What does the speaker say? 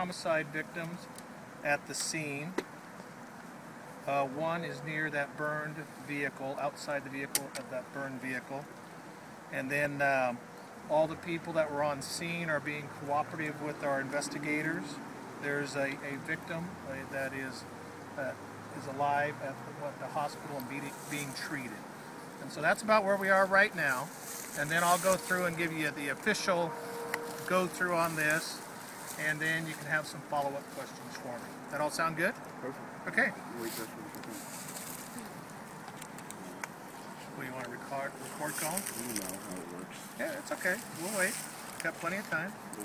homicide victims at the scene. Uh, one is near that burned vehicle, outside the vehicle of that burned vehicle. And then um, all the people that were on scene are being cooperative with our investigators. There's a, a victim uh, that is uh, is alive at the, what, the hospital and being, being treated. And so that's about where we are right now. And then I'll go through and give you the official go through on this, and then you can have some follow-up questions for me. That all sound good? Perfect. Okay. Wait just one second. Well, you want to record record call? You know how it works. Yeah, it's okay. We'll wait. Got plenty of time. Know,